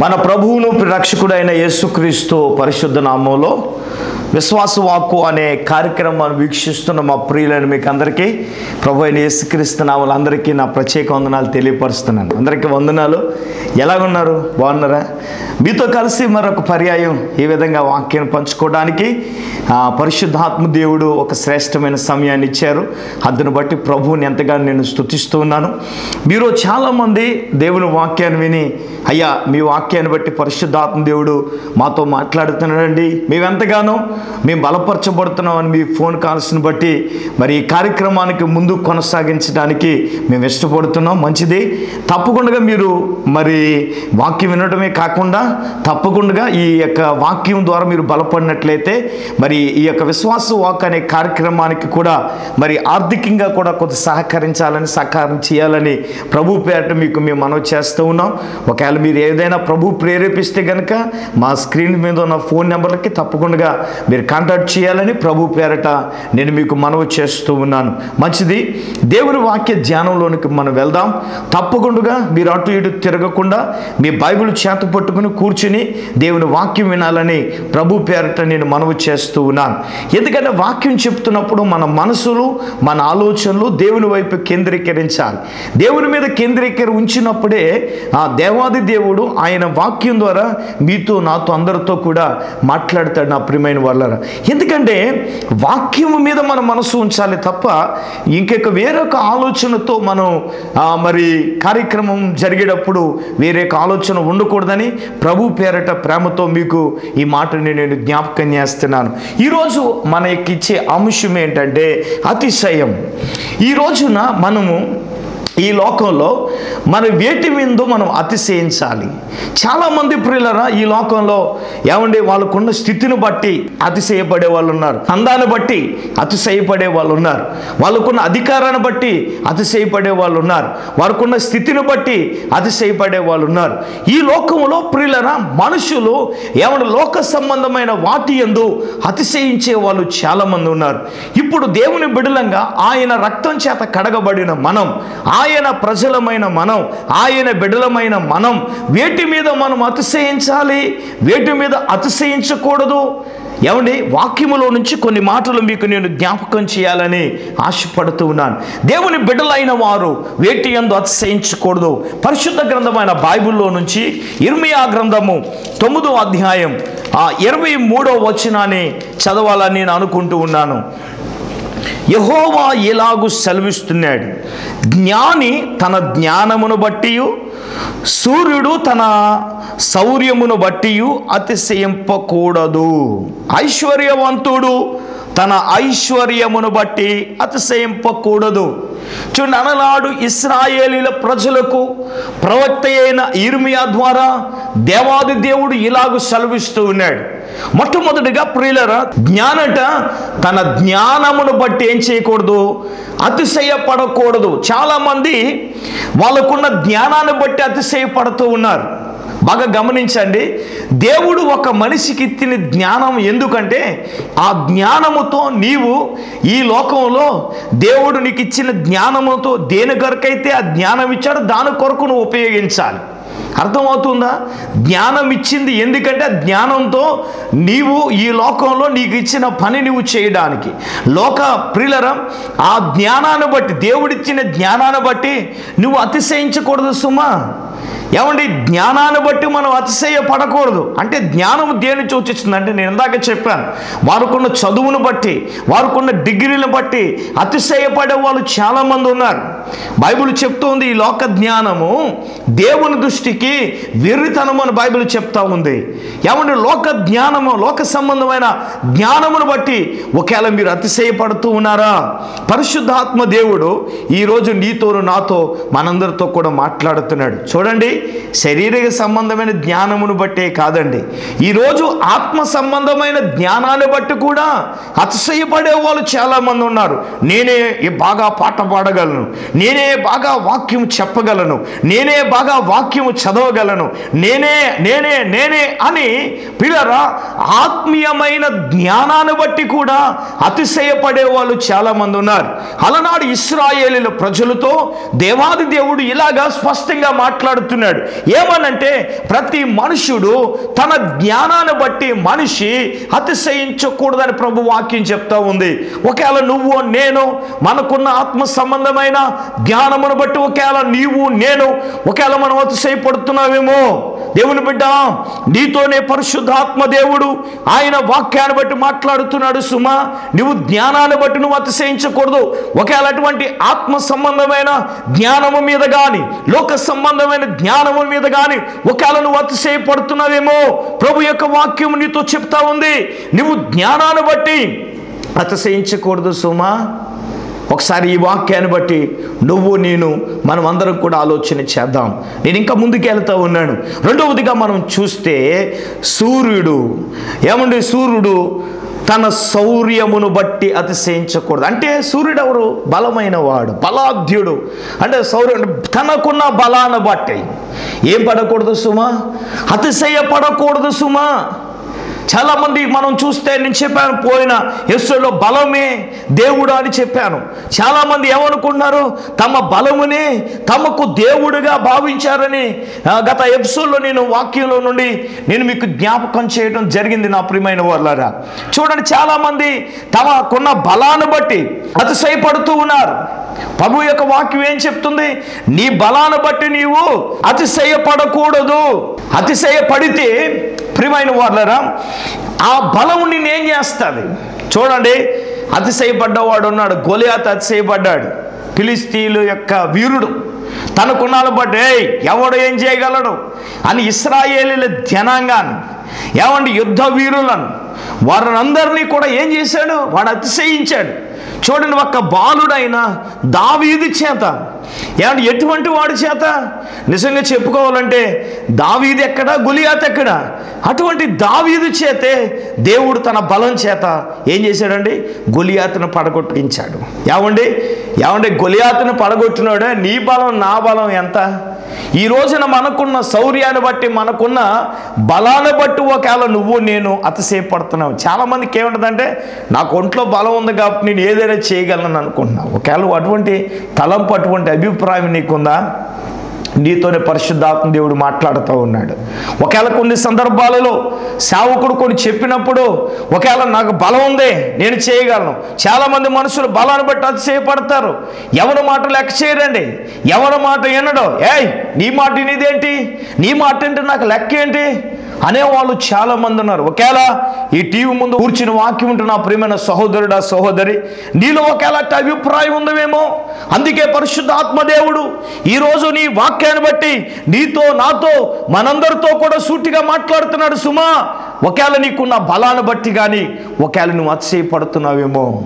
మన ప్రభువును రక్షకుడైన యేసుక్రీస్తు పరిశుద్ధ నామంలో విశ్వాస వాక్కు అనే కార్యక్రమాన్ని వీక్షిస్తున్న మా ప్రియులైన మీకు అందరికీ ప్రభు అయిన యేసుక్రీస్తునామలు అందరికీ నా ప్రత్యేక వందనాలు తెలియపరుస్తున్నాను. అందరికీ వందనాలు. ఎలాగున్నారు? బాగున్నారా? మీతో కలిసి మరొక పర్యాయం ఈ విధంగా వాక్యాన్ని పంచుకోవడానికి పరిశుద్ధాత్మ దేవుడు ఒక శ్రేష్టమైన సమయాన్ని ఇచ్చారు. అందును బట్టి ప్రభువుని ఎంతగానో నేను స్తుతిస్తూ ఉన్నాను. మీరు చాలామంది దేవుని వాక్యాన్ని విని అయ్యా మీ వాక్యాన్ని బట్టి పరిశుద్ధాత్మ దేవుడు మాతో మాట్లాడుతున్నాడండి. మేమెంతగానో మేము బలపరచబడుతున్నామని మీ ఫోన్ కాల్స్ని బట్టి మరి ఈ కార్యక్రమానికి ముందు కొనసాగించడానికి మేము ఇష్టపడుతున్నాం. మంచిది. తప్పకుండా మీరు మరి వాక్యం వినడమే కాకుండా తప్పకుండా ఈ యొక్క వాక్యం ద్వారా మీరు బలపడినట్లయితే మరి ఈ యొక్క విశ్వాస వాక్ అనే కార్యక్రమానికి కూడా మరి ఆర్థికంగా కూడా కొంత సహకరించాలని సహకారం చేయాలని ప్రభు పేరట మీకు మేము మనవి చేస్తూ ఉన్నాం. ఒకవేళ మీరు ఏదైనా ప్రభు ప్రేరేపిస్తే కనుక మా స్క్రీన్ మీద ఉన్న ఫోన్ నెంబర్లకి తప్పకుండా మీరు కాంటాక్ట్ చేయాలని ప్రభు పేరట నేను మీకు మనవి చేస్తూ ఉన్నాను. మంచిది దేవుని వాక్య ధ్యానంలోనికి మనం వెళ్దాం. తప్పకుండా మీరు అటు ఇటు తిరగకుండా మీ బైబిల్ చేత పట్టుకుని కూర్చుని దేవుని వాక్యం వినాలని ప్రభు పేరట నేను మనవి చేస్తూ ఉన్నాను. ఎందుకంటే వాక్యం చెప్తున్నప్పుడు మన మనసులు మన ఆలోచనలు దేవుని వైపు కేంద్రీకరించాలి. దేవుని మీద కేంద్రీకరి ఉంచినప్పుడే ఆ దేవాది దేవుడు ఆయన వాక్యం ద్వారా మీతో నాతో అందరితో కూడా మాట్లాడతాడు నా ప్రియమైన వాళ్ళ ఎందుకంటే వాక్యం మీద మన మనసు ఉంచాలి తప్ప ఇంకొక వేరొక ఆలోచనతో మనం మరి కార్యక్రమం జరిగేటప్పుడు వేరొక ఆలోచన ఉండకూడదని ప్రభు పేరట ప్రేమతో మీకు ఈ మాటని నేను జ్ఞాపకం చేస్తున్నాను. ఈరోజు మనకి ఇచ్చే అంశం ఏంటంటే అతిశయం. ఈ రోజున మనము ఈ లోకంలో మన వేటి విందు మనం అతిశయించాలి. చాలామంది ప్రియులరా ఈ లోకంలో ఏమండి వాళ్ళకున్న స్థితిని బట్టి అతిశయపడే వాళ్ళు ఉన్నారు అందాన్ని బట్టి అతిశయపడే వాళ్ళు ఉన్నారు వాళ్ళకున్న అధికారాన్ని బట్టి అతిశయపడే వాళ్ళు ఉన్నారు వారికున్న స్థితిని బట్టి అతిశయపడే వాళ్ళు ఉన్నారు ఈ లోకంలో ప్రియులరా మనుషులు ఏమన్నా లోక సంబంధమైన వాటి ఎందు అతిశయించే వాళ్ళు చాలామంది ఉన్నారు. ఇప్పుడు దేవుని బిడలంగా ఆయన రక్తం చేత కడగబడిన మనం ఆయన ప్రజలమైన మనం ఆయన బిడలమైన మనం వేటి మీద మనం అతిశయించాలి? వేటి మీద అతిశయించకూడదు? ఏమండి? వాక్యములో నుంచి కొన్ని మాటలు మీకు నేను జ్ఞాపకం చేయాలని ఆశపడుతూ ఉన్నాను. దేవుని బిడ్డలైన వారు వేటి ఎందు అతిశయించకూడదు? పరిశుద్ధ గ్రంథమైన బైబిల్లో నుంచి ఇర్మియా గ్రంథము తొమ్మిదో అధ్యాయం ఆ ఇరవై మూడో వచనాన్ని చదవాలని నేను అనుకుంటూ ఉన్నాను. యహోవా ఎలాగు సెలవిస్తున్నాడు? జ్ఞాని తన జ్ఞానమును బట్టి సూర్యుడు తన శౌర్యమును బట్టి అతిశయింపకూడదు. ఐశ్వర్యవంతుడు తన ఐశ్వర్యమును బట్టి అతిశయింపకూడదు. చూడండి అననాడు ఇస్రాయేలీల ప్రజలకు ప్రవక్త అయిన ఇర్మియా ద్వారా దేవాది దేవుడు ఇలాగ సెలవిస్తూ ఉన్నాడు. మొట్టమొదటిగా ప్రియులర జ్ఞానట తన జ్ఞానమును బట్టి ఏం చేయకూడదు? అతిశయపడకూడదు. చాలామంది వాళ్ళకున్న జ్ఞానాన్ని బట్టి అతిశయపడుతూ ఉన్నారు. బాగా గమనించండి. దేవుడు ఒక మనిషికి ఇచ్చిన జ్ఞానం ఎందుకంటే ఆ జ్ఞానముతో నీవు ఈ లోకంలో దేవుడు నీకు ఇచ్చిన జ్ఞానముతో దేని కొరకైతే ఆ జ్ఞానం ఇచ్చాడో దాని కొరకు నువ్వు ఉపయోగించాలి. అర్థమవుతుందా? జ్ఞానం ఇచ్చింది ఎందుకంటే ఆ జ్ఞానంతో నీవు ఈ లోకంలో నీకు ఇచ్చిన పని నువ్వు చేయడానికి. లోక ప్రిలరం ఆ జ్ఞానాన్ని బట్టి దేవుడిచ్చిన జ్ఞానాన్ని బట్టి నువ్వు అతిశయించకూడదు సుమా. ఏమండి జ్ఞానాన్ని బట్టి మనం అతిశయపడకూడదు. అంటే జ్ఞానం దేని సూచిస్తుంది అంటే నేను ఇందాక చెప్పాను. వారికున్న చదువును బట్టి వారుకున్న డిగ్రీని బట్టి అతిశయపడే వాళ్ళు చాలామంది ఉన్నారు. బైబిల్ చెప్తోంది ఈ లోక జ్ఞానము దేవుని దృష్టికి వెర్రితనము అని బైబిల్ చెప్తా ఉంది. ఏమంటే లోక జ్ఞానము లోక సంబంధమైన జ్ఞానమును బట్టి ఒకవేళ మీరు అతిశయపడుతూ ఉన్నారా? పరిశుద్ధాత్మ దేవుడు ఈరోజు నీతోను నాతో మనందరితో కూడా మాట్లాడుతున్నాడు. చూడండి. శారీరక సంబంధమైన జ్ఞానమును బట్టే కాదండి. ఈరోజు ఆత్మ సంబంధమైన జ్ఞానాన్ని బట్టి కూడా అతిశయపడే వాళ్ళు చాలామంది ఉన్నారు. నేనే బాగా పాట పాడగలను. నేనే బాగా వాక్యం చెప్పగలను. నేనే బాగా వాక్యం చదవగలను. నేనే నేనే నేనే అని పిల్లరా ఆత్మీయమైన జ్ఞానాన్ని బట్టి కూడా అతిశయపడే వాళ్ళు చాలామంది ఉన్నారు. అలనాడు ఇస్రాయేలీల ప్రజలతో దేవాది దేవుడు ఇలాగా స్పష్టంగా మాట్లాడు మాట్లాడుతున్నాడు. ఏమనంటే ప్రతి మనుషుడు తన జ్ఞానాన్ని బట్టి మనిషి అతిశయించకూడదని ప్రభు వాక్యం చెప్తా ఉంది. ఒకవేళ నువ్వు నేను మనకున్న ఆత్మ సంబంధమైన జ్ఞానమును బట్టి ఒకవేళ నీవు నేను ఒకవేళ మనం అతిశయపడుతున్నావేమో దేవుని బిడ్డ నీతోనే పరిశుద్ధాత్మ దేవుడు. ఆయన వాక్యాన్ని బట్టి మాట్లాడుతున్నాడు సుమా. నువ్వు జ్ఞానాన్ని బట్టి నువ్వు అతిశయించకూడదు. ఒకవేళ అటువంటి ఆత్మ సంబంధమైన జ్ఞానము మీద కానీ లోక సంబంధమైన జ్ఞానము మీద కానీ ఒకవేళ నువ్వు అతిశయపడుతున్నావేమో ప్రభు యొక్క వాక్యం నీతో చెప్తా ఉంది. నువ్వు జ్ఞానాన్ని బట్టి అతిశయించకూడదు సుమా. ఒకసారి ఈ వాక్యాన్ని బట్టి నువ్వు నేను మనం అందరం కూడా ఆలోచన చేద్దాం. నేను ఇంకా ముందుకు ఉన్నాను. రెండవదిగా మనం చూస్తే సూర్యుడు ఏమండి సూర్యుడు? తన శౌర్యమును బట్టి అతిశయించకూడదు. అంటే సూర్యుడు ఎవరు బలమైన వాడు బలాధ్యుడు. అంటే సౌర్యుడు తనకున్న బలాన్ని బట్టి. ఏం పడకూడదు సుమా? అతిశయపడకూడదు సుమా? చాలామంది మనం చూస్తే నేను చెప్పాను పోయిన యస్సులో బలమే దేవుడు అని చెప్పాను. చాలామంది ఏమనుకున్నారు తమ బలమునే తమకు దేవుడుగా భావించారని గత ఎపిసోడ్లో నేను వాక్యంలో నుండి నేను మీకు జ్ఞాపకం చేయడం జరిగింది నా ప్రియమైన వాళ్ళరా చూడండి చాలామంది తమకున్న బలాన్ని బట్టి అతిశయపడుతూ ఉన్నారు. ప్రభు యొక్క వాక్యం ఏం చెప్తుంది? నీ బలాన్ని బట్టి నీవు అతిశయపడకూడదు. అతిశయపడితే ప్రియమైన వాళ్ళరా ఆ బలము ఏం చేస్తుంది? చూడండి అతిశయపడ్డవాడు ఉన్నాడు. గొలియాత అతిశయపడ్డాడు. ఫిలిస్తీన్లు యొక్క వీరుడు. తనకున్నాను బట్టి ఎవడు ఏం చేయగలడు? అని ఇస్రాయేలీల జనాంగాన్ని ఏమండి యుద్ధ వీరులను వారందరినీ కూడా ఏం చేశాడు? వాడు అతిశయించాడు. చూడండి ఒక్క బాలుడైన దావీది చేత. ఏమంటే ఎటువంటి వాడి చేత? నిజంగా చెప్పుకోవాలంటే దావీది ఎక్కడ? గులియాత్ ఎక్కడ? అటువంటి దావీది చేతే దేవుడు తన బలం చేత ఏం చేశాడండి? గులియాతను పడగొట్టించాడు. ఏమండి? ఏమంటే గులియాతను పడగొట్టినాడే నీ బలం నా బలం ఎంత? ఈ రోజున మనకున్న శౌర్యాన్ని బట్టి మనకున్న బలాన్ని బట్టి ఒకవేళ నువ్వు నేను అతిశయపడుతున్నావు. చాలామందికి ఏముంటుందంటే నాకు ఒంట్లో బలం ఉంది కాబట్టి నేను ఏదైనా చేయగలను అనుకుంటున్నావు. ఒకవేళ అటువంటి తలంపు అటువంటి అభిప్రాయం నీకుందా? నీతోనే పరిశుద్ధాత్మ దేవుడు మాట్లాడుతూ ఉన్నాడు. ఒకవేళ కొన్ని సందర్భాలలో సేవకుడు కొన్ని చెప్పినప్పుడు ఒకవేళ నాకు బలం ఉంది నేను చేయగలను. చాలామంది మనుషులు బలాన్ని బట్టి అతిశయపడతారు. ఎవరి మాట లెక్క చేయరండి ఎవరి మాట వినడు? ఏయ్ నీ మాట నీదేంటి నీ మాట ఏంటి నాకు లెక్క ఏంటి? అనేవాళ్ళు చాలా మంది ఉన్నారు. ఒకేలా ఈ టీవీ ముందు కూర్చుని వాక్యం ఉంటున్న నా ప్రియమైన సహోదరుడా సహోదరి నీలో ఒకేలా అభిప్రాయం ఉందవేమో అందుకే పరిశుద్ధ ఆత్మదేవుడు ఈరోజు నీ వాక్యాన్ని బట్టి నీతో నాతో మనందరితో కూడా సూటిగా మాట్లాడుతున్నాడు సుమా. ఒకవేళ నీకున్న బలాన్ని బట్టి కానీ ఒకవేళ నువ్వు అతిశయపడుతున్నావేమో?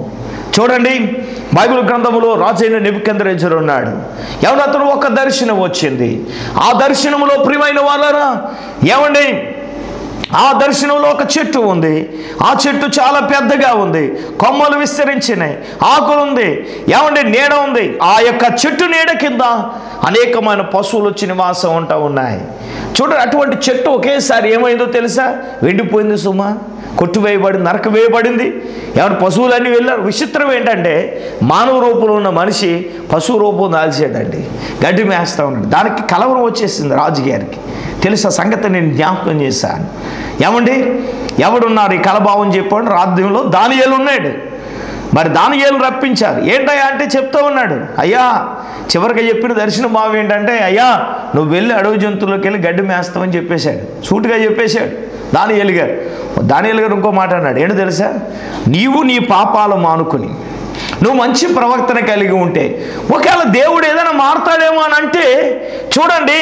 చూడండి బైబిల్ గ్రంథములో రాజైన నెబుకెందరేజర్ ఉన్నాడు. ఎవరు అతను ఒక దర్శనం వచ్చింది. ఆ దర్శనములో ప్రియమైన వాళ్ళరా ఏమండి? ఆ దర్శనంలో ఒక చెట్టు ఉంది. ఆ చెట్టు చాలా పెద్దగా ఉంది. కొమ్మలు విస్తరించినాయి ఆకులు ఉంది. ఏమండి? నీడ ఉంది. ఆ యొక్క చెట్టు నీడ కింద అనేకమైన పశువులు వచ్చి నివాసం ఉంటా ఉన్నాయి. చూడండి అటువంటి చెట్టు ఒకేసారి ఏమైందో తెలుసా? వెండిపోయింది సుమా. కొట్టివేయబడింది నరక వేయబడింది ఏమైనా పశువులన్నీ వెళ్ళారు. విచిత్రం ఏంటంటే మానవ రూపంలో ఉన్న మనిషి పశువు రూపం దాల్చేదండి. గడ్డి మేస్తా ఉన్నాడు. దానికి కలవరం వచ్చేసింది రాజుగారికి. తెలుసా సంగతి నేను జ్ఞాపకం చేశాను. ఏమండి? ఎవడున్నారు ఈ కలభావం చెప్పాడు. రాజ్యంలో దానియాలు ఉన్నాడు. మరి దానియేలు రప్పించారు. ఏంటయ్యా అంటే చెప్తూ ఉన్నాడు. అయ్యా చివరిగా చెప్పిన దర్శన భావం ఏంటంటే అయ్యా నువ్వు వెళ్ళి అడవి జంతువులోకి వెళ్ళి గడ్డి మేస్తావని చెప్పేశాడు. సూటుగా చెప్పేశాడు. దానియేలు గారు. దానియేలు గారు ఇంకో మాట అన్నాడు. ఏంటో తెలుసా? నీవు నీ పాపాలు మానుకుని నువ్వు మంచి ప్రవక్తన కలిగి ఉంటే. ఒకవేళ దేవుడు ఏదైనా మారుతాడేమో అని అంటే చూడండి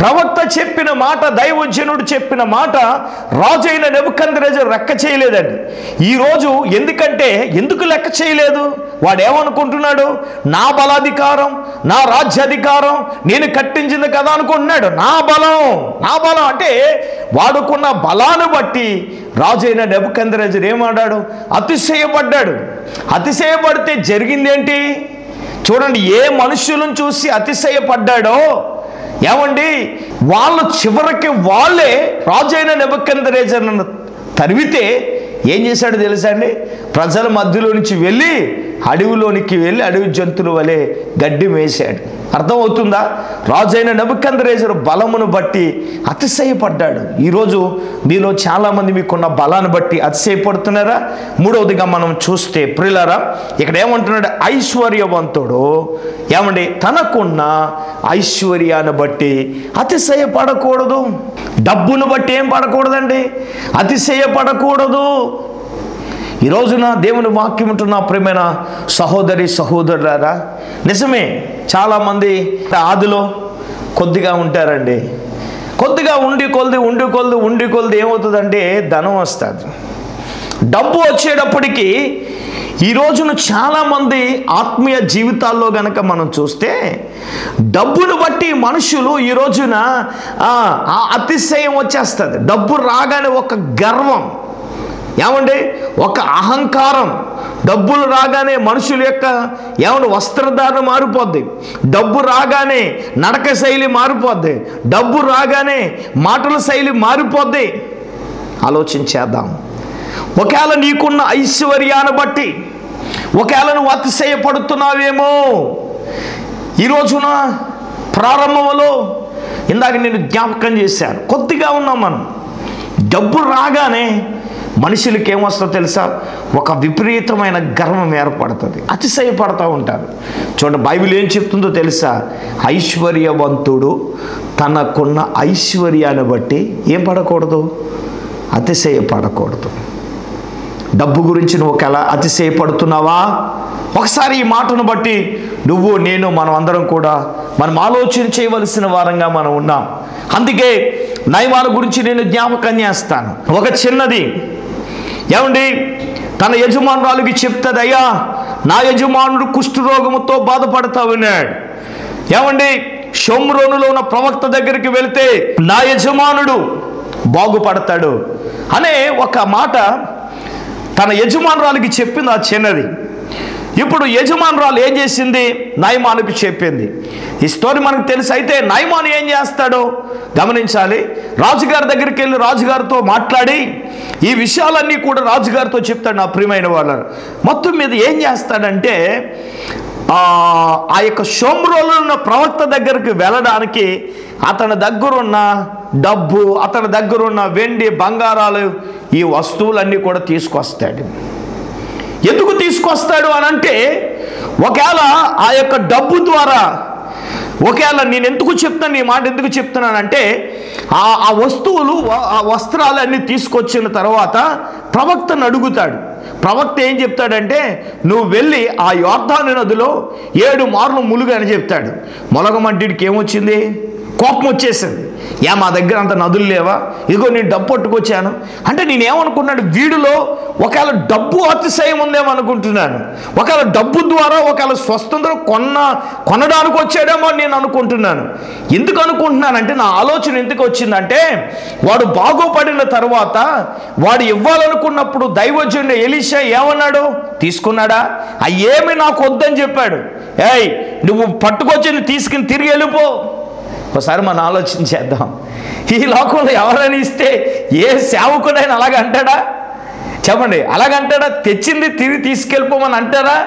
ప్రవక్త చెప్పిన మాట దైవజనుడు చెప్పిన మాట రాజు అయిన నెబుకందరేజు లెక్క చేయలేదండి. ఈరోజు ఎందుకంటే ఎందుకు లెక్క చేయలేదు? వాడేమనుకుంటున్నాడు? నా బలాధికారం నా రాజ్యాధికారం నేను కట్టించింది కదా అనుకుంటున్నాడు. నా బలం నా బలం. అంటే వాడుకున్న బలాన్ని బట్టి రాజైన నెబుకందరేజు ఏమన్నాడు అతిశయపడ్డాడు. అతిశయపడితే జరిగిందేంటి? చూడండి ఏ మనుషులను చూసి అతిశయపడ్డాడో? ఏమండి? వాళ్ళు చివరికి వాళ్ళే రాజైన నెబుకందరేజర్ను తరివితే ఏం చేశాడు తెలుసా అండి? ప్రజల మధ్యలో నుంచి వెళ్ళి అడవిలోనికి వెళ్ళి అడవి జంతువుల వలె గడ్డి వేశాడు అర్థమవుతుందా? రాజైన నబుకందరేజరు బలమును బట్టి అతిశయపడ్డాడు. ఈరోజు మీలో చాలామంది మీకున్న బలాన్ని బట్టి అతిశయపడుతున్నారా? మూడవదిగా మనం చూస్తే ప్రిలరా ఇక్కడ ఏమంటున్నాడు ఐశ్వర్యవంతుడు. ఏమండి? తనకున్న ఐశ్వర్యాన్ని బట్టి అతిశయపడకూడదు. డబ్బును బట్టి ఏం పడకూడదండి? అతిశయపడకూడదు. ఈ రోజున దేవుని వాక్యం ఉంటున్న ప్రేమైన సహోదరి సహోదరులారా నిజమే చాలామంది ఆదిలో కొద్దిగా ఉంటారండి. కొద్దిగా ఉండి కొలది ఉండి కొలది ఉండి కొలది ఏమవుతుందంటే ధనం వస్తుంది. డబ్బు వచ్చేటప్పటికి ఈ రోజున చాలామంది ఆత్మీయ జీవితాల్లో గనక మనం చూస్తే డబ్బును బట్టి మనుషులు ఈ రోజున ఆ అతిశయం వచ్చేస్తుంది. డబ్బు రాగానే ఒక గర్వం. ఏమండి? ఒక అహంకారం. డబ్బులు రాగానే మనుషుల యొక్క ఏమంటే వస్త్రధారణ మారిపోద్ది. డబ్బు రాగానే నడక శైలి మారిపోద్ది. డబ్బు రాగానే మాటల శైలి మారిపోద్ది. ఆలోచించేద్దాం ఒకవేళ నీకున్న ఐశ్వర్యాన్ని బట్టి ఒకవేళ నువ్వు అతిశయపడుతున్నావేమో ఈ రోజున ప్రారంభంలో ఇందాక నేను జ్ఞాపకం చేశాను. కొద్దిగా ఉన్నాం మనం. డబ్బు రాగానే మనుషులకి ఏమొస్తుందో తెలుసా? ఒక విపరీతమైన గర్వం ఏర్పడుతుంది. అతిశయపడుతూ ఉంటారు. చూడండి బైబిల్ ఏం చెప్తుందో తెలుసా? ఐశ్వర్యవంతుడు తనకున్న ఐశ్వర్యాన్ని బట్టి ఏం పడకూడదు? అతిశయపడకూడదు. డబ్బు గురించి నువ్వు ఒకలా అతిశయపడుతున్నావా? ఒకసారి ఈ మాటను బట్టి నువ్వు నేను మనం అందరం కూడా మనం ఆలోచన చేయవలసిన వారంగా మనం ఉన్నాం. అందుకే నయమాల గురించి నేను జ్ఞాపకం చేస్తాను. ఒక చిన్నది ఏమండి? తన యజమానురాలికి చెప్తుంది అయ్యా నా యజమానుడు కుష్ఠరోగముతో బాధపడతా ఉన్నాడు ఏమండి? షోమ్రోనులో ఉన్న ప్రవక్త దగ్గరికి వెళితే నా యజమానుడు బాగుపడతాడు అనే ఒక మాట తన యజమానురాలికి చెప్పింది ఆ చిన్నది. ఇప్పుడు యజమానురాలు ఏం చేసింది? నయమానుకు చెప్పింది. ఈ స్టోరీ మనకు తెలుసు. అయితే నయమాను ఏం చేస్తాడో గమనించాలి. రాజుగారి దగ్గరికి వెళ్ళి రాజుగారితో మాట్లాడి ఈ విషయాలన్నీ కూడా రాజుగారితో చెప్తాడు నా ప్రియమైన వాళ్ళ మొత్తం మీద ఏం చేస్తాడంటే ఆ ఆ యొక్క షోమ్రోలో ఉన్న ప్రవక్త దగ్గరికి వెళ్ళడానికి అతని దగ్గరున్న డబ్బు అతని దగ్గరున్న వెండి బంగారాలు ఈ వస్తువులన్నీ కూడా తీసుకొస్తాడు. ఎందుకు తీసుకొస్తాడు అని అంటే ఒకవేళ ఆ యొక్క డబ్బు ద్వారా ఒకవేళ నేను ఎందుకు చెప్తాను ఈ మాట ఎందుకు చెప్తున్నానంటే ఆ ఆ వస్తువులు ఆ వస్త్రాలన్నీ తీసుకొచ్చిన తర్వాత ప్రవక్తను అడుగుతాడు. ప్రవక్త ఏం చెప్తాడంటే నువ్వు వెళ్ళి ఆ యోర్ధాను నదిలో ఏడు మార్లు ములుగు అని చెప్తాడు. మొలగమంటిడికి ఏమొచ్చింది? కోపం వచ్చేసింది. ఏ మా దగ్గర అంత నదులు లేవా? ఇదిగో నేను డబ్బు పట్టుకొచ్చాను. అంటే నేనేమనుకున్నాడు వీడిలో ఒకవేళ డబ్బు అతిశయం ఉందేమో అనుకుంటున్నాను. ఒకవేళ డబ్బు ద్వారా ఒకవేళ స్వస్థంతో కొన్న కొనడానికి వచ్చాడేమో అని నేను అనుకుంటున్నాను. ఎందుకు అనుకుంటున్నానంటే నా ఆలోచన ఎందుకు వచ్చిందంటే వాడు బాగుపడిన తర్వాత వాడు ఇవ్వాలనుకున్నప్పుడు దైవజనుడు ఎలీషా ఏమన్నాడు? తీసుకున్నాడా? ఆ ఏమి నాకు వద్దని చెప్పాడు. ఏయ్ నువ్వు పట్టుకొచ్చి తీసుకుని తిరిగి వెళ్ళిపో. ఒకసారి మనం ఆలోచన చేద్దాం. ఈ లోకంలో ఎవరైనా ఇస్తే ఏ సేవకుడైనా అలాగ అంటాడా? చెప్పండి. అలాగంటాడా తెచ్చింది తిరిగి తీసుకెళ్ళిపోమని అంటారా?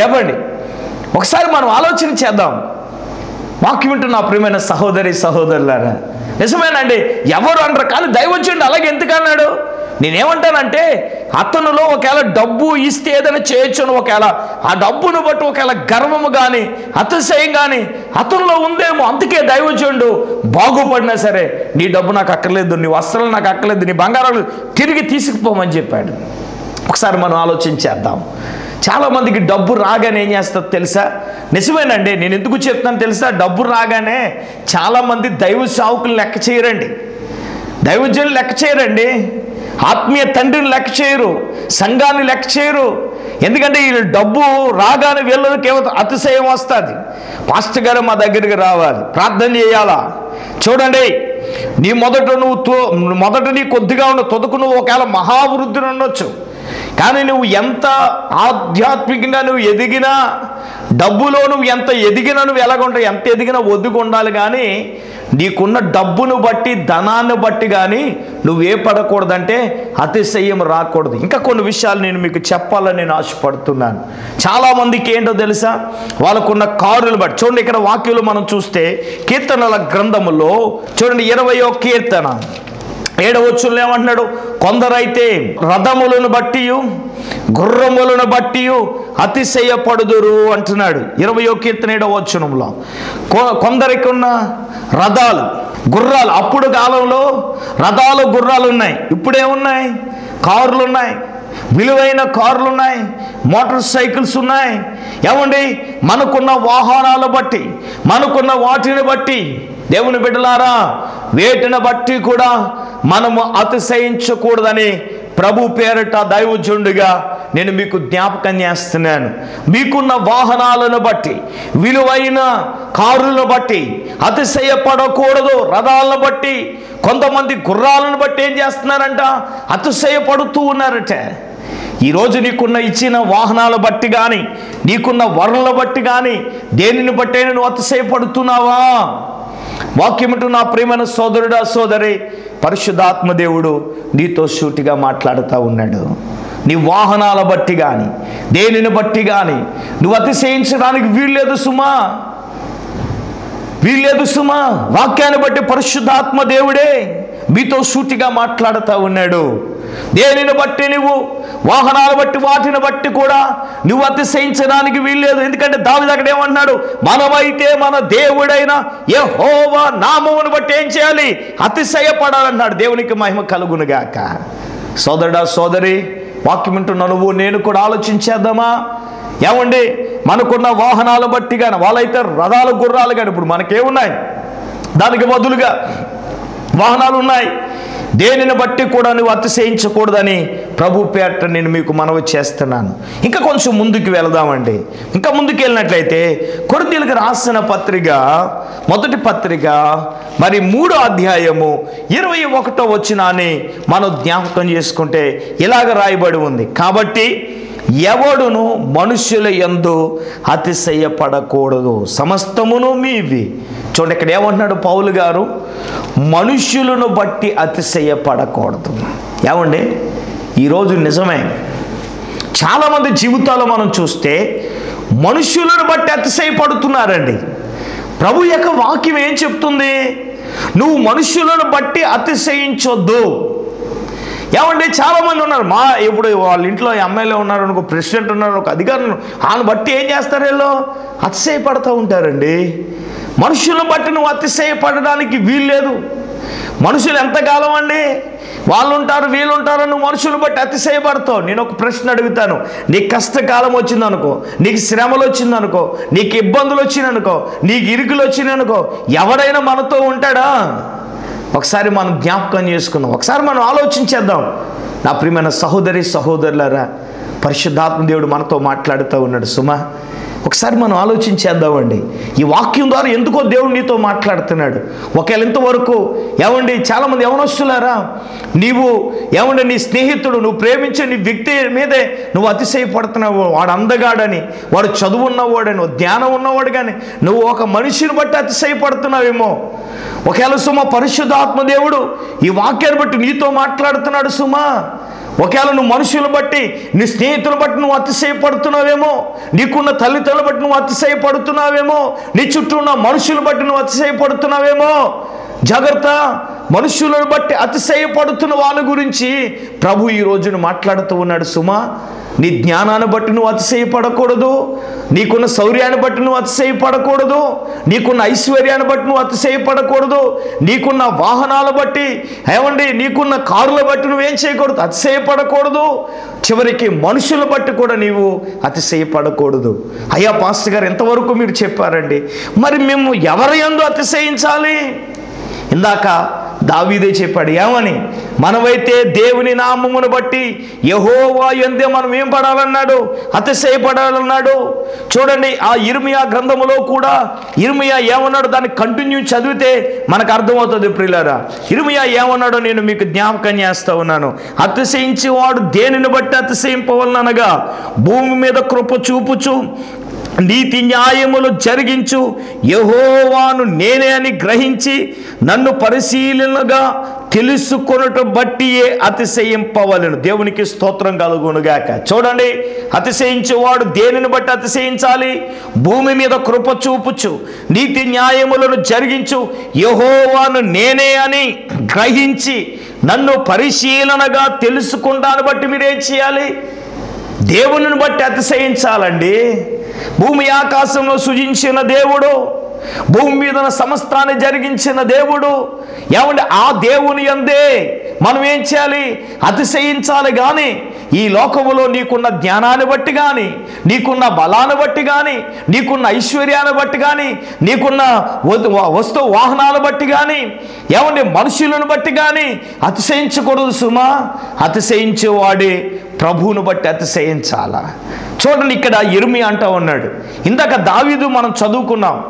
చెప్పండి. ఒకసారి మనం ఆలోచన చేద్దాం. వాక్యం నా ప్రియమైన సహోదరి సహోదరులారా నిజమేనండి ఎవరు అంటారు కానీ దైవచ్చుండి అలాగే ఎందుకన్నాడు నేనేమంటానంటే అతనులో ఒకవేళ డబ్బు ఇస్తే ఏదైనా చేయొచ్చు అని ఒకవేళ ఆ డబ్బును బట్టి ఒకవేళ గర్వము కానీ అతిశయం కానీ అతనిలో ఉందేమో అందుకే దైవజనుడు బాగుపడినా సరే నీ డబ్బు నాకు అక్కర్లేదు నీ వస్త్రాలు నాకు అక్కర్లేదు నీ బంగారాలు తిరిగి తీసుకుపోమని చెప్పాడు. ఒకసారి మనం ఆలోచించేద్దాం చాలామందికి డబ్బు రాగానే ఏం చేస్తుంది తెలుసా? నిజమేనండి నేను ఎందుకు చెప్తాను తెలుసా? డబ్బు రాగానే చాలామంది దైవ సావుకులు లెక్క చేయరండి. దైవజనులు లెక్క చేయరండి. ఆత్మీయ తండ్రిని లెక్క చేయరు సంఘాన్ని లెక్క చేయరు. ఎందుకంటే వీళ్ళు డబ్బు రాగానే వీళ్ళకి ఏమో అతిశయం వస్తుంది. పాస్టర్ గారు మా దగ్గరికి రావాలి. ప్రార్థన చేయాలా? చూడండి నీ మొదట నువ్వు తో- మొదట నీ కొద్దిగా ఉన్న తొదుకు నువ్వు ఒకవేళ మహావృద్ధిని ఉండొచ్చు కానీ నువ్వు ఎంత ఆధ్యాత్మికంగా నువ్వు ఎదిగినా డబ్బులో నువ్వు ఎంత ఎదిగినా నువ్వు ఎలాగుంటావు? ఎంత ఎదిగినా ఒద్దుకు ఉండాలి కానీ నీకున్న డబ్బును బట్టి ధనాన్ని బట్టి కానీ నువ్వే పడకూడదంటే అతిశయం రాకూడదు. ఇంకా కొన్ని విషయాలు నేను మీకు చెప్పాలని నేను ఆశపడుతున్నాను. చాలామందికి ఏంటో తెలుసా? వాళ్ళకున్న కారులు బట్టి. చూడండి ఇక్కడ వాక్యులు మనం చూస్తే కీర్తనల గ్రంథములో చూడండి ఇరవయో కీర్తన. ఏడవచ్చులు ఏమంటున్నాడు కొందరైతే రథములను బట్టి గుర్రములను బట్టి అతిశయపడుదురు అంటున్నాడు. ఇరవయో కీర్తన ఏడవచ్చునంలో కొందరికి ఉన్న రథాలు గుర్రాలు అప్పుడు కాలంలో రథాలు గుర్రాలు ఉన్నాయి. ఇప్పుడేమున్నాయి కార్లు ఉన్నాయి. విలువైన కార్లు ఉన్నాయి. మోటార్ సైకిల్స్ ఉన్నాయి. ఏమండి? మనకున్న వాహనాలు బట్టి మనకున్న వాటిని బట్టి దేవుని బిడ్డలారా వేటిని బట్టి కూడా మనము అతిశయించకూడదని ప్రభు పేరట దైవజుండుగా నేను మీకు జ్ఞాపకం చేస్తున్నాను. మీకున్న వాహనాలను బట్టి విలువైన కారులను బట్టి అతిశయపడకూడదు రథాలను బట్టి కొంతమంది గుర్రాలను బట్టి ఏం చేస్తున్నారంట? అతిశయపడుతూ ఉన్నారట. ఈరోజు నీకున్న ఇచ్చిన వాహనాల బట్టి కానీ నీకున్న వరల బట్టి కానీ దేనిని బట్టి నువ్వు అతిశయపడుతున్నావా? వాక్యముటు నా ప్రియమైన సోదరుడా సోదరి పరిశుద్ధాత్మ దేవుడు నీతో సూటిగా మాట్లాడుతూ ఉన్నాడు. నీ వాహనాల బట్టి కానీ దేనిని బట్టి కానీ నువ్వు అతిశయించడానికి వీల్లేదు సుమా. వీల్లేదు సుమా. వాక్యాన్ని బట్టి పరిశుద్ధాత్మ దేవుడే మీతో సూటిగా మాట్లాడుతూ ఉన్నాడు. దేనిని బట్టి నువ్వు? వాహనాలు బట్టి వాటిని బట్టి కూడా నువ్వు అతిశయించడానికి వీల్లేదు. ఎందుకంటే దావి దగ్గర ఏమన్నాడు మనమైతే మన దేవుడైన యెహోవా నామమును బట్టి ఏం చేయాలి? అతిశయపడాలన్నాడు దేవునికి మహిమ కలుగునుగాక. సోదరుడా సోదరి వాక్యం వింటున్న నువ్వు నేను కూడా ఆలోచించేద్దామా? ఏమండి? మనకున్న వాహనాలు బట్టి కానీ వాళ్ళైతే రథాలు గుర్రాలు కానీ ఇప్పుడు మనకేమున్నాయి? దానికి బదులుగా వాహనాలు ఉన్నాయి. దేనిని బట్టి కూడా నువ్వు అతిశయించకూడదని ప్రభు పేట నేను మీకు మనవి చేస్తున్నాను. ఇంకా కొంచెం ముందుకు వెళదామండి. ఇంకా ముందుకు వెళ్ళినట్లయితే కొరతీలకు రాసిన పత్రిక మొదటి పత్రిక మరి మూడో అధ్యాయము ఇరవై ఒకటో వచ్చినాన్ని మనం జ్ఞాపకం చేసుకుంటే ఇలాగ రాయబడి ఉంది. కాబట్టి ఎవడును మనుష్యుల ఎందు అతిశయపడకూడదు. సమస్తమును మీవి. చూడండి ఇక్కడ ఏమంటున్నాడు పౌలు గారు? మనుష్యులను బట్టి అతిశయపడకూడదు. ఏమండి? ఈరోజు నిజమే. చాలామంది జీవితాలు మనం చూస్తే మనుష్యులను బట్టి అతిశయపడుతున్నారండి. ప్రభు యొక్క వాక్యం ఏం చెప్తుంది? నువ్వు మనుష్యులను బట్టి అతిశయించొద్దు. ఏమంటే చాలామంది ఉన్నారు. మా ఇప్పుడు వాళ్ళ ఇంట్లో ఎమ్మెల్యే ఉన్నారు ఒక ప్రెసిడెంట్ ఉన్నారు ఒక అధికారులు వాళ్ళని బట్టి ఏం చేస్తారు వీళ్ళు? అతిశయపడుతూ ఉంటారండి. మనుషులను బట్టి నువ్వు అతిశయపడడానికి వీల్లేదు. మనుషులు ఎంతకాలం అండి? వాళ్ళు ఉంటారు నువ్వు మనుషులు బట్టి అతిశయపడతావు. నేను ఒక ప్రశ్న అడుగుతాను. నీకు కష్టకాలం వచ్చిందనుకో నీకు శ్రమలు వచ్చిందనుకో నీకు ఇబ్బందులు వచ్చిందనుకో నీకు ఇరుకులు వచ్చినాయనుకో ఎవడైనా మనతో ఉంటాడా? ఒకసారి మనం జ్ఞాపకం చేసుకున్నాం ఒకసారి మనం ఆలోచించేద్దాం. నా ప్రియమైన సహోదరి సహోదరులారా పరిశుద్ధాత్మ దేవుడు మనతో మాట్లాడుతూ ఉన్నాడు. సుమా ఒకసారి మనం ఆలోచించేద్దామండి. ఈ వాక్యం ద్వారా ఎందుకో దేవుడు నీతో మాట్లాడుతున్నాడు. ఒకవేళ ఇంతవరకు ఏమండి చాలామంది యవనస్తులారా నీవు ఏమండి నీ స్నేహితుడు నువ్వు ప్రేమించే నీ వ్యక్తి మీదే నువ్వు అతిశయపడుతున్నావు. వాడు అందగాడని వాడు చదువు ఉన్నవాడని ధ్యానం ఉన్నవాడు కానీ నువ్వు ఒక మనిషిని బట్టి అతిశయపడుతున్నావేమో. ఒకవేళ సుమ పరిశుద్ధాత్మ దేవుడు ఈ వాక్యాన్ని బట్టి నీతో మాట్లాడుతున్నాడు సుమా. ఒకవేళ నువ్వు మనుషులు బట్టి నీ స్నేహితులు బట్టి నువ్వు అతిశయపడుతున్నావేమో నీకున్న తల్లిదండ్రులు బట్టి నువ్వు అతిశయపడుతున్నావేమో నీ చుట్టూ ఉన్న మనుషులు బట్టి నువ్వు అతిశయపడుతున్నావేమో జాగ్రత్త. మనుషులను బట్టి అతిశయపడుతున్న వాళ్ళ గురించి ప్రభు ఈ రోజున మాట్లాడుతూ ఉన్నాడు సుమా. నీ జ్ఞానాన్ని బట్టి నువ్వు అతిశయపడకూడదు. నీకున్న శౌర్యాన్ని బట్టి నువ్వు అతిశయపడకూడదు. నీకున్న ఐశ్వర్యాన్ని బట్టి నువ్వు అతిశయపడకూడదు. నీకున్న వాహనాల బట్టి ఏమండి నీకున్న కారుల బట్టి నువ్వేం చేయకూడదు? అతిశయపడకూడదు. చివరికి మనుషుల బట్టి కూడా నీవు అతిశయపడకూడదు. అయ్యా పాస్టర్ గారు ఎంతవరకు మీరు చెప్పారండి? మరి మేము ఎవరి ఎందు అతిశయించాలి? ఇందాక దావీదే చెప్పాడు ఏమని? మనమైతే దేవుని నామమును బట్టి యహోవా ఎందే మనం ఏం పడాలన్నాడు? అతిశయపడాలన్నాడు? చూడండి ఆ ఇర్మియా గ్రంథములో కూడా ఇర్మియా ఏమన్నాడు? దాన్ని కంటిన్యూ చదివితే మనకు అర్థమవుతుంది ప్రియులారా. ఇర్మియా ఏమన్నాడో నేను మీకు జ్ఞాపకం చేస్తా ఉన్నాను. అతిశయించి వాడు దేనిని బట్టి అతిశయింపవలనగా భూమి మీద కృప చూపుచు నీతి న్యాయములు జరిగించు. యహోవాను నేనే అని గ్రహించి నన్ను పరిశీలనగా తెలుసుకొనుట బట్టియే అతిశయింపవలను. దేవునికి స్తోత్రం కలుగునుగాక. చూడండి అతిశయించేవాడు దేనిని బట్టి అతిశయించాలి? భూమి మీద కృప చూపుచు నీతి న్యాయములను జరిగించు. యహోవాను నేనే అని గ్రహించి నన్ను పరిశీలనగా తెలుసుకుంటాను బట్టి మీరేం చేయాలి? దేవునిని బట్టి అతిశయించాలండి. భూమి ఆకాశంలో సృజించిన దేవుడు భూమి మీద సమస్తాన్ని జరిగించిన దేవుడు. ఏమంటే ఆ దేవుని అందే మనం ఏం చేయాలి? అతిశయించాలి కానీ ఈ లోకములో నీకున్న జ్ఞానాన్ని బట్టి కానీ నీకున్న బలాన్ని బట్టి కానీ నీకున్న ఐశ్వర్యాన్ని బట్టి కానీ నీకున్న వస్తు వాహనాలను బట్టి కానీ ఏమంటే మనుషులను బట్టి కానీ అతిశయించకూడదు సుమా. అతిశయించేవాడే ప్రభువును బట్టి అతిశయించాలా? చూడండి ఇక్కడ ఎరుమి అంటా ఉన్నాడు. ఇందాక దావీదు మనం చదువుకున్నాం.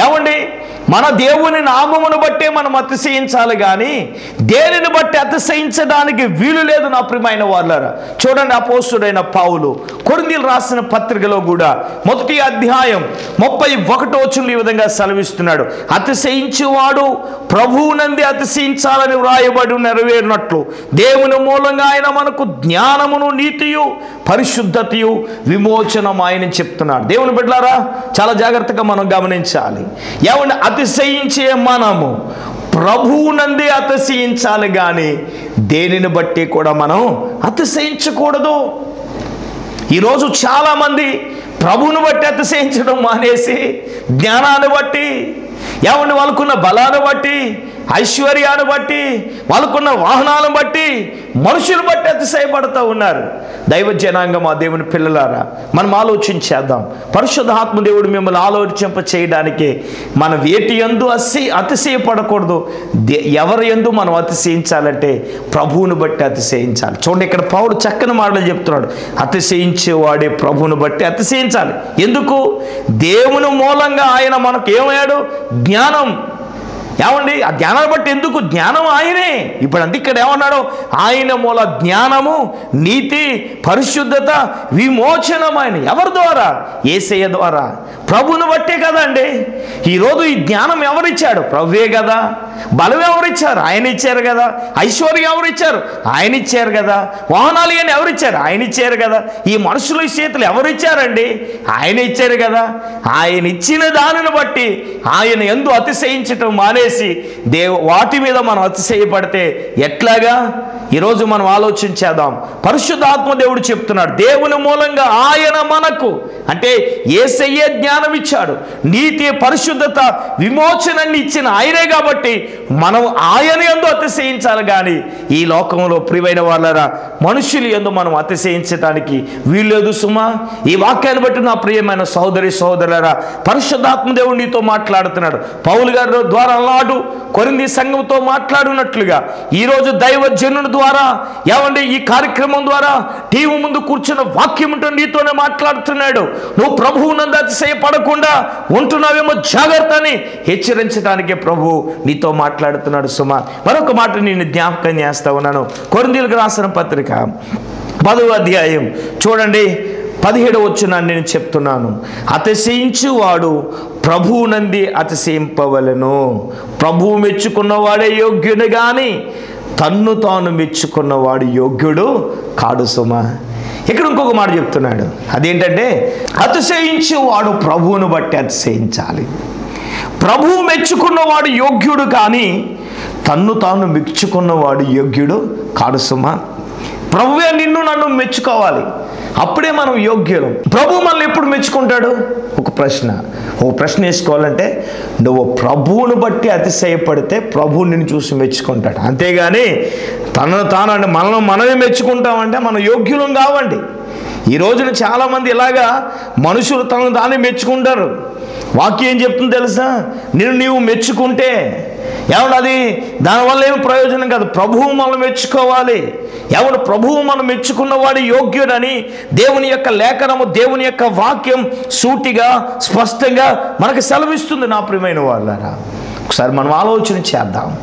ఏమండి? మన దేవుని నామమును బట్టే మనం అతిశయించాలి కానీ దేనిని బట్టి అతిశయించడానికి వీలు లేదు నా ప్రియమైన వాళ్ళారా చూడండి అపోసుడైన పావులు కొరిందీలు రాసిన పత్రికలో కూడా మొదటి అధ్యాయం ముప్పై ఒకటో వచ్చిన ఈ విధంగా సెలవిస్తున్నాడు. అతిశయించేవాడు ప్రభువునంది అతిశయించాలని వ్రాయబడి నెరవేరినట్లు దేవుని మూలంగా ఆయన మనకు జ్ఞానమును నీతియు పరిశుద్ధతయు విమోచనం ఆయన చెప్తున్నాడు. దేవుని బిడ్డారా చాలా జాగ్రత్తగా మనం గమనించాలి. ఏమన్నా అతిశయించే మనము ప్రభువునందే అతిశయించాలి కానీ దేనిని బట్టి కూడా మనం అతిశయించకూడదు. ఈరోజు చాలామంది ప్రభువును బట్టి అతిశయించడం మానేసి జ్ఞానాన్ని బట్టి ఏమండి వాళ్ళకున్న బలాన్ని బట్టి ఐశ్వర్యాన్ని బట్టి వాళ్ళకున్న వాహనాలను బట్టి మనుషులు బట్టి అతిశయపడుతూ ఉన్నారు. దైవ జనాంగం ఆ దేవుని పిల్లలారా మనం ఆలోచించేద్దాం పరిశుద్ధాత్మ దేవుడు మిమ్మల్ని ఆలోచింప చేయడానికి మనం వేటి ఎందు అసి అతిశయపడకూడదు. ఎవరి ఎందు మనం అతిశయించాలంటే ప్రభువుని బట్టి అతిశయించాలి. చూడండి ఇక్కడ పౌరుడు చక్కని మాటలు చెప్తున్నాడు. అతిశయించేవాడే ప్రభువుని బట్టి అతిశయించాలి. ఎందుకు? దేవుని మూలంగా ఆయన మనకు ఏమయ్యాడు? జ్ఞానం. ఏమండి? ఆ జ్ఞానాన్ని బట్టి ఎందుకు? జ్ఞానం ఆయనే. ఇప్పుడు అంతే ఇక్కడ ఏమన్నాడు? ఆయన మూల జ్ఞానము నీతి పరిశుద్ధత విమోచనం ఆయన. ఎవరి ద్వారా? ఏసయ్య ద్వారా. ప్రభుని బట్టే కదండి. ఈరోజు ఈ జ్ఞానం ఎవరిచ్చాడు? ప్రభువే కదా. బలం ఎవరిచ్చారు? ఆయన ఇచ్చారు కదా. ఐశ్వర్యం ఎవరిచ్చారు? ఆయన ఇచ్చారు కదా. వాహనాలు అని ఎవరిచ్చారు? ఆయన ఇచ్చారు కదా. ఈ మనుషుల చేతులు ఎవరిచ్చారండి? ఆయన ఇచ్చారు కదా. ఆయన ఇచ్చిన దానిని బట్టి ఆయన ఎందు అతిశయించటం మానేసి దేవు వాటి మీద మనం అతిశయపడితే ఎట్లాగా? ఈరోజు మనం ఆలోచించేద్దాం పరిశుద్ధాత్మ దేవుడు చెప్తున్నాడు దేవుని మూలంగా ఆయన మనకు అంటే ఏసయ్యే జ్ఞానం ఇచ్చాడు. నీతి పరిశుద్ధత విమోచనాన్ని ఇచ్చిన ఆయనే కాబట్టి మనం ఆయన ఎందు అతిశయించాలి కానీ ఈ లోకంలో ప్రియమైన వాళ్ళరా మనుషులు ఎందు మనం అతిశయించడానికి వీల్లేదు సుమా. ఈ వాక్యాన్ని బట్టి నా ప్రియమైన సహోదరి సహోదరులరా పరిశుద్ధాత్మ దేవుడు నీతో మాట్లాడుతున్నాడు. పౌలు గారి ద్వారా అలాడు కొరింది సంఘంతో మాట్లాడినట్లుగా ఈరోజు దైవజనుని ద్వారా ఏమండి ఈ కార్యక్రమం ద్వారా టీవీ ముందు కూర్చున్న వాక్యం నీతోనే మాట్లాడుతున్నాడు. నువ్వు ప్రభువు నందు అతిశయపడకుండా ఉంటున్నావేమో జాగ్రత్త అని హెచ్చరించడానికి ప్రభు నీతో మాట్లాడుతున్నాడు సుమా. మరొక మాట నేను జ్ఞాపకం చేస్తా ఉన్నాను. కొరందీలకు రాసిన పత్రిక పదవ అధ్యాయం చూడండి పదిహేడు వచ్చిన నేను చెప్తున్నాను. అతిశయించువాడు ప్రభువునంది అతిశయింపవలను. ప్రభువు మెచ్చుకున్నవాడే యోగ్యుడు కానీ తన్ను తాను మెచ్చుకున్నవాడు యోగ్యుడు కాడు సుమ. ఇక్కడ ఇంకొక మాట చెప్తున్నాడు. అదేంటంటే అతిశయించువాడు ప్రభువును బట్టి అతిశయించాలి. ప్రభువు మెచ్చుకున్నవాడు యోగ్యుడు కానీ తన్ను తాను మెచ్చుకున్నవాడు యోగ్యుడు కాడు సుమ. ప్రభువే నిన్ను నన్ను మెచ్చుకోవాలి. అప్పుడే మనం యోగ్యులం. ప్రభు మనల్ని ఎప్పుడు మెచ్చుకుంటాడు? ఒక ప్రశ్న. ఒక ప్రశ్న వేసుకోవాలంటే నువ్వు ప్రభువును బట్టి అతిశయపడితే ప్రభువు నిన్ను చూసి మెచ్చుకుంటాడు. అంతేగాని తనను తాను అంటే మనల్ని మనమే మెచ్చుకుంటామంటే మనం యోగ్యులం కావండి. ఈ రోజున చాలామంది ఇలాగా మనుషులు తనను తానే మెచ్చుకుంటారు. వాక్యం ఏం చెప్తుంది తెలుసా? నిన్ను నీవు మెచ్చుకుంటే ఏమన్నా అది? దానివల్ల ఏం ప్రయోజనం కాదు. ప్రభువు మనం మెచ్చుకోవాలి. ఎవడు ప్రభువు మనం మెచ్చుకున్నవాడు యోగ్యుడని దేవుని యొక్క లేఖనము దేవుని యొక్క వాక్యం సూటిగా స్పష్టంగా మనకు సెలవిస్తుంది నా ప్రియమైన వాళ్ళారా. ఒకసారి మనం ఆలోచన చేద్దాం.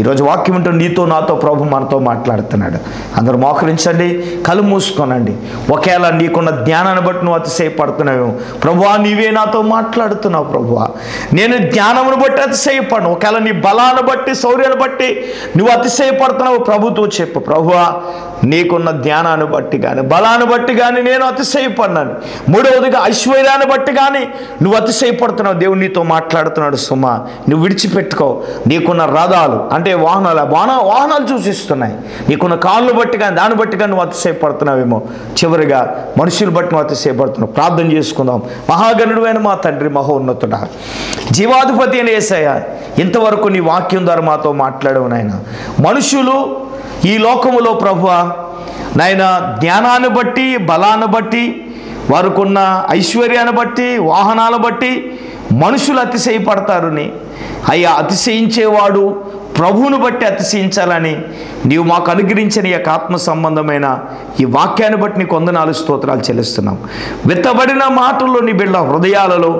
ఈరోజు వాక్యం ఉంటే నీతో నాతో ప్రభు మనతో మాట్లాడుతున్నాడు. అందరూ మోకరించండి కళ్ళు మూసుకోనండి. ఒకేలా నీకున్న జ్ఞానాన్ని బట్టి నువ్వు అతిశయపడుతున్నావు ప్రభువా నీవే నాతో మాట్లాడుతున్నావు ప్రభువా. నేను జ్ఞానమును బట్టి అతిశయపడను. ఒకవేళ నీ బలాన్ని బట్టి శౌర్యాన్ని బట్టి నువ్వు అతిశయపడుతున్నావు ప్రభుతో చెప్పు. ప్రభువా నీకున్న జ్ఞానాన్ని బట్టి కానీ బలాన్ని బట్టి కానీ నేను అతిశయపడినాను. మూడవదిగా ఐశ్వర్యాన్ని బట్టి కానీ నువ్వు అతిశయపడుతున్నావు. దేవుడు నీతో మాట్లాడుతున్నాడు సుమా. నువ్వు విడిచిపెట్టుకో. నీకున్న రథాలు అంటే వాహనాలు వాహన వాహనాలు చూసిస్తున్నాయి. నీకున్న కాళ్ళు బట్టి కానీ దాన్ని బట్టి కానీ నువ్వు అతిశయపడుతున్నావేమో చివరిగా మనుషులు బట్టి నువ్వు అతిశయపడుతున్నావు ప్రార్థన చేసుకుందాం. మహాగణుడైన మా తండ్రి మహోన్నతుడ. జీవాధిపతి అని వేసాయ ఇంతవరకు నీ వాక్యం ద్వారా మాతో మాట్లాడవు నాయన. మనుషులు ఈ లోకములో ప్రభు నాయన జ్ఞానాన్ని బట్టి బలాన్ని బట్టి వారికున్న ఐశ్వర్యాన్ని బట్టి వాహనాలను బట్టి మనుషులు అతిశయపడతారని అయ్యా అతిశయించేవాడు ప్రభువును బట్టి అతిశయించాలని నీవు మాకు అనుగ్రహించిన ఈ యొక్క ఆత్మ సంబంధమైన ఈ వాక్యాన్ని బట్టి నీకు వందనాలు స్తోత్రాలు చెల్లిస్తున్నాం. విత్తబడిన మాటల్లో నీ బిడ్డ హృదయాలలో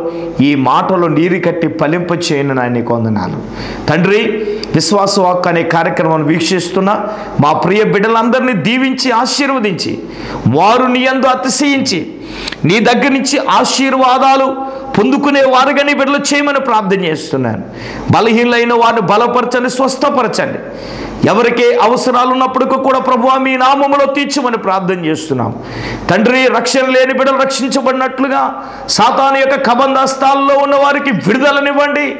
ఈ మాటలో నీరు కట్టి ఫలింప చేయను నాయన నీకు వందనాలు. తండ్రి విశ్వాస వాక్ అనే కార్యక్రమాన్ని వీక్షిస్తున్న మా ప్రియ బిడ్డలందరినీ దీవించి ఆశీర్వదించి వారు నీ అందు అతిశయించి నీ దగ్గర నుంచి ఆశీర్వాదాలు పొందుకునే వారుగానే బిడ్డలు చేయమని ప్రార్థన చేస్తున్నాను. బలహీనైన వారిని బలపరచండి స్వస్థపరచండి. ఎవరికి అవసరాలు ఉన్నప్పటికీ కూడా ప్రభు మీ నామములో తీర్చమని ప్రార్థన చేస్తున్నాం. తండ్రి రక్షణ లేని బిడ్డలు రక్షించబడినట్లుగా సాతాను యొక్క కబంధస్థాల్లో ఉన్న వారికి విడుదలనివ్వండి.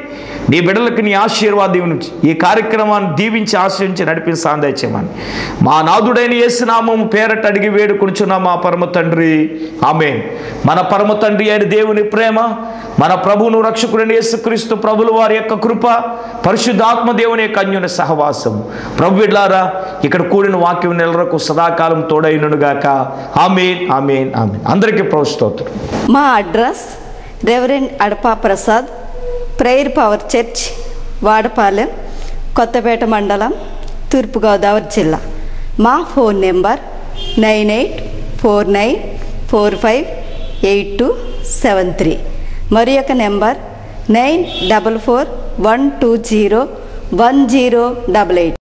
నీ బిడ్డలకు నీ ఆశీర్వాదం నుంచి ఈ కార్యక్రమాన్ని దీవించి ఆశ్రయించి నడిపి సాందయచేయమని మా నాదుడైన యేసునామము పేరట అడిగి వేడుకొనుచున్న మా పరమ తండ్రి. ఆమె మన పరమ తండ్రి అయిన దేవుని ప్రేమ మన ప్రభువును రక్షకుడైన యేసుక్రీస్తు ప్రభుల వారి యొక్క కృప పరిశుద్ధాత్మ దేవుని యొక్క అన్యుని సహవాసం ప్రభు బిడ్లారా ఇక్కడ కూడిన వాక్యం నెలరకు సదాకాలం తోడైనగాక ఆమెన్ ఆమెన్ ఆమెన్. అందరికీ ప్రోస్తోత్రం మా address reverend Adapa Prasad prayer power church Vadapalem Kothapeta మండలం తూర్పుగోదావరి జిల్లా. మా phone number nine eight four nine four five eight two seven three. మరి యొక్క number nine double four one two zero one zero double eight.